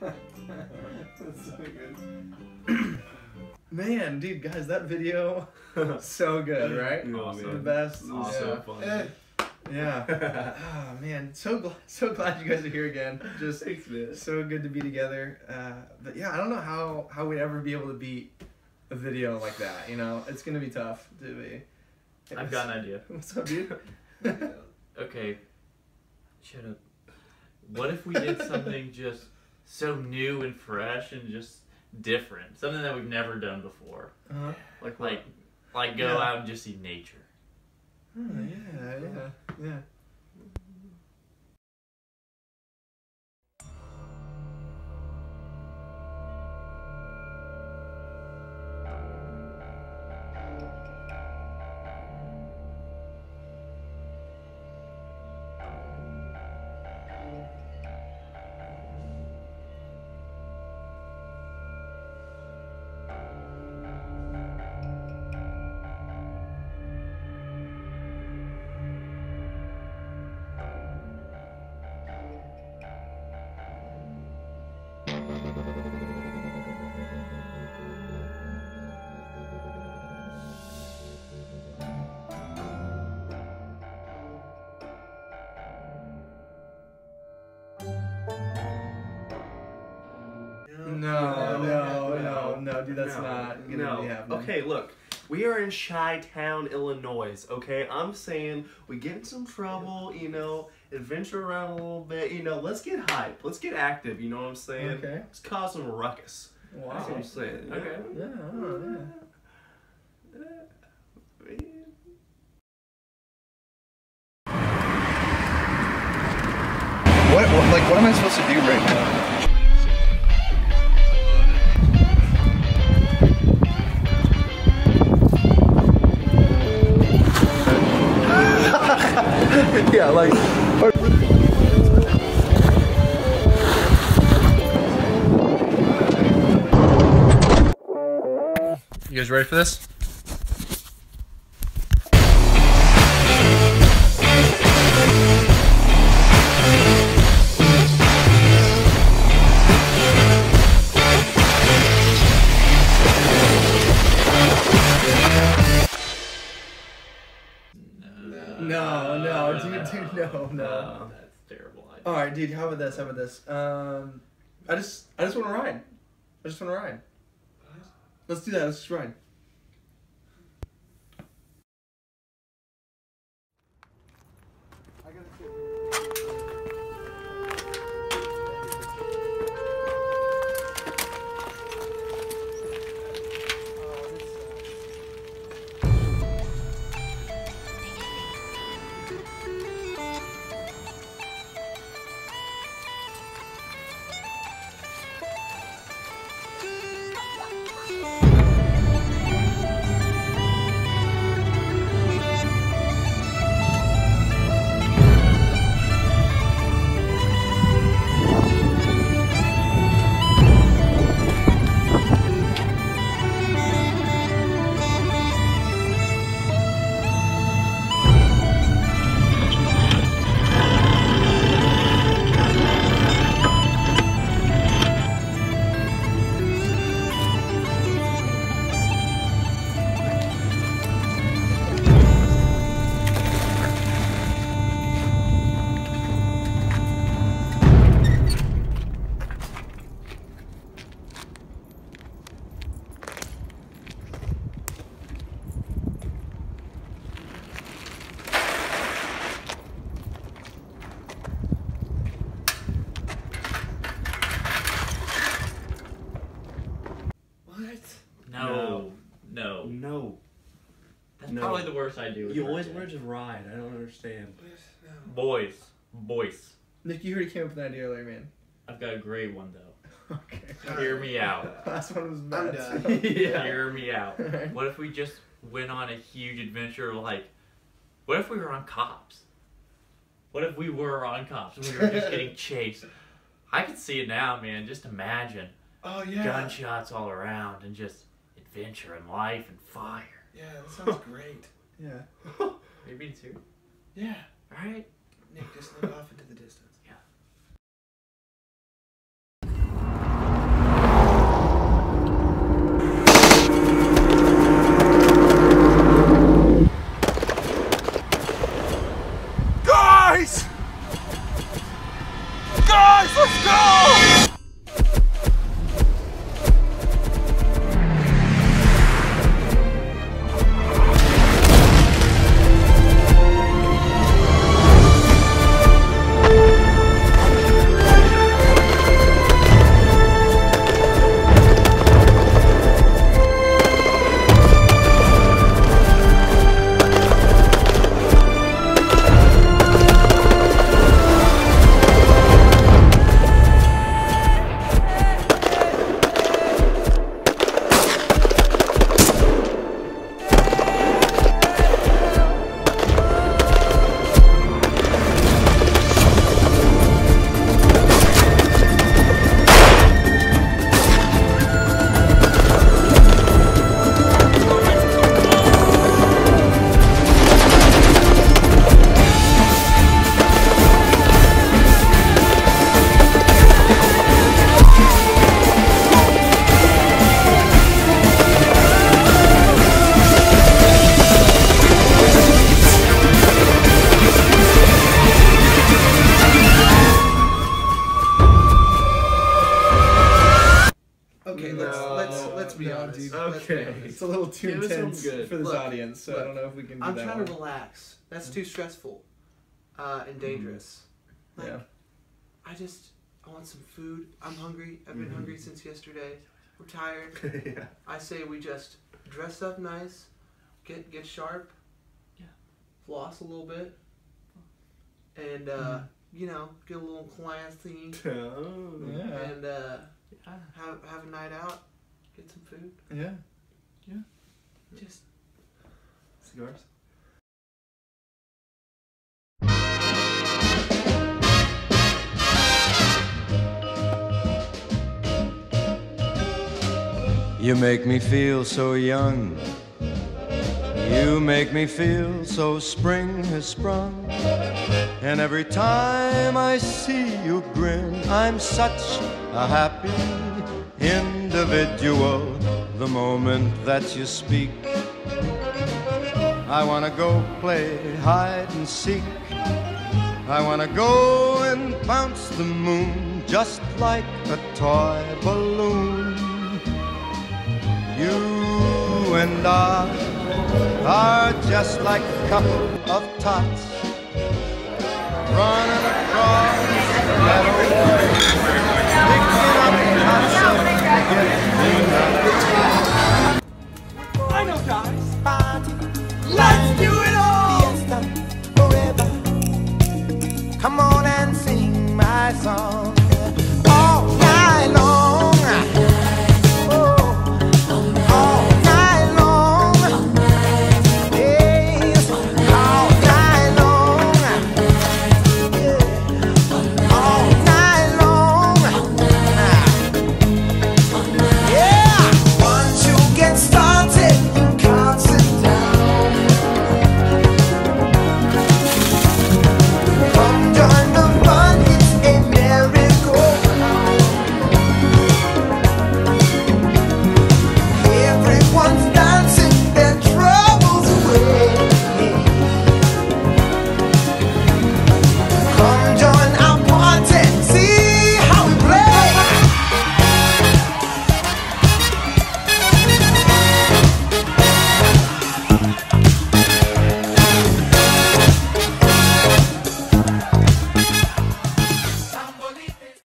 That's so good. Man, dude, guys, that video so good, right? Oh, Awesome. The best. This was yeah. so fun. Eh. Yeah. Oh man, so glad, so glad you guys are here again. Just Thanks, man. so good to be together. Uh, but yeah, I don't know how how we'd ever be able to beat a video like that. You know, it's gonna be tough to be. I've got an idea. What's up, dude? Okay. Shut up. What if we did something just so new and fresh and just different? Something that we've never done before. Uh-huh. Like? Like like go Yeah. out and just see nature. Oh, yeah, yeah, yeah. That's No. not gonna no. be happening. Okay, look. We are in Chi Town, Illinois. Okay, I'm saying we get in some trouble, you know, adventure around a little bit, you know. Let's get hype. Let's get active. You know what I'm saying? Okay. Let's cause some ruckus. Wow. That's what I'm saying. Okay. Yeah, oh, yeah. What, what, like, what am I supposed to do right now? You guys ready for this? No, no, dude, dude, no, no. That's terrible idea. All right, dude. How about this? How about this? Um, I just, I just want to ride. I just want to ride. Let's do that. Let's just No. No. No. That's No. probably the worst idea. we've You always yet. wanted to ride. I don't understand. Boys. Boys. Nick, you already came up with an idea earlier, man. I've got a great one though. Okay. Hear me out. Last one was I'm bad. done. so- Hear me out. Alright. What if we just went on a huge adventure like what if we were on cops? What if we were on cops and we were just getting chased? I can see it now, man. Just imagine Oh yeah. gunshots all around and just adventure and life and fire. Yeah, that sounds great. Yeah. Maybe too. Yeah. All right. Nick, just look off into the distance. Guys! Guys, let's go! It's a little too Give intense for this Look, audience, so I don't know if we can do I'm that trying one. to relax. That's too stressful, uh, and dangerous. Like, Yeah. I just I want some food. I'm hungry. I've been Mhm. hungry since yesterday. We're tired. yeah. I say we just dress up nice, get get sharp, Yeah. floss a little bit, and uh, Mhm. you know get a little classy, Oh. Yeah. and uh, Yeah. have have a night out, get some food. Yeah. Just Cigars? You make me feel so young. You make me feel so spring has sprung. And every time I see you grin, I'm such a happy individual the moment that you speak. I wanna go play hide and seek. I wanna go and bounce the moon just like a toy balloon. You and I are just like a couple of tots running across the meadow, picking up lots of I know, guys.